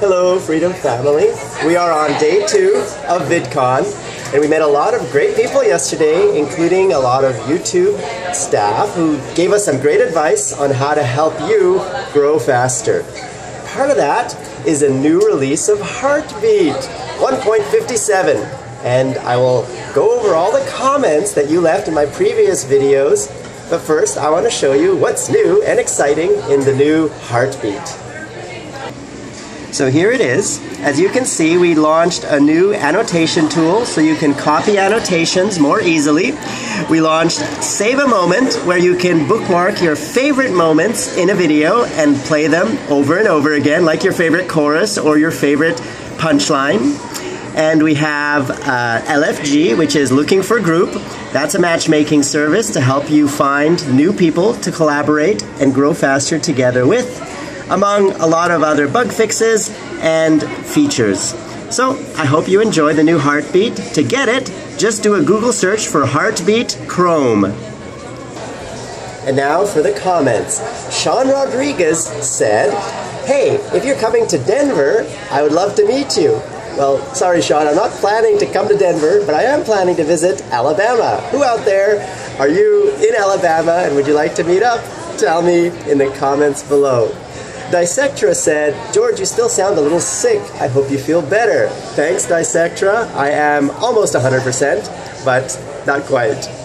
Hello, Freedom Family. We are on day two of VidCon, and we met a lot of great people yesterday, including a lot of YouTube staff who gave us some great advice on how to help you grow faster. Part of that is a new release of Heartbeat 1.57, and I will go over all the comments that you left in my previous videos. But first, I want to show you what's new and exciting in the new Heartbeat. So here it is. As you can see, we launched a new annotation tool so you can copy annotations more easily. We launched Save a Moment where you can bookmark your favorite moments in a video and play them over and over again, like your favorite chorus or your favorite punchline. And we have uh, LFG, which is Looking for Group. That's a matchmaking service to help you find new people to collaborate and grow faster together with among a lot of other bug fixes and features. So I hope you enjoy the new Heartbeat. To get it, just do a Google search for Heartbeat Chrome. And now for the comments. Sean Rodriguez said, Hey, if you're coming to Denver, I would love to meet you. Well, sorry, Sean, I'm not planning to come to Denver, but I am planning to visit Alabama. Who out there are you in Alabama and would you like to meet up? Tell me in the comments below. Dissectra said, George, you still sound a little sick. I hope you feel better. Thanks, Dissectra. I am almost 100%, but not quite.